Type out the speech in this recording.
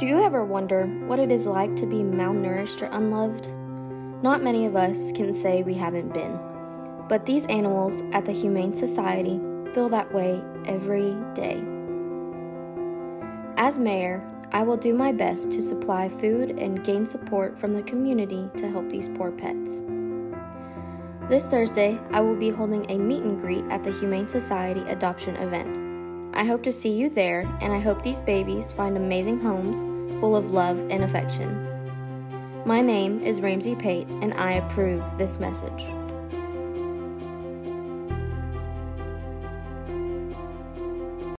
Do you ever wonder what it is like to be malnourished or unloved? Not many of us can say we haven't been, but these animals at the Humane Society feel that way every day. As mayor, I will do my best to supply food and gain support from the community to help these poor pets. This Thursday, I will be holding a meet and greet at the Humane Society adoption event. I hope to see you there, and I hope these babies find amazing homes full of love and affection. My name is Ramsey Pate, and I approve this message.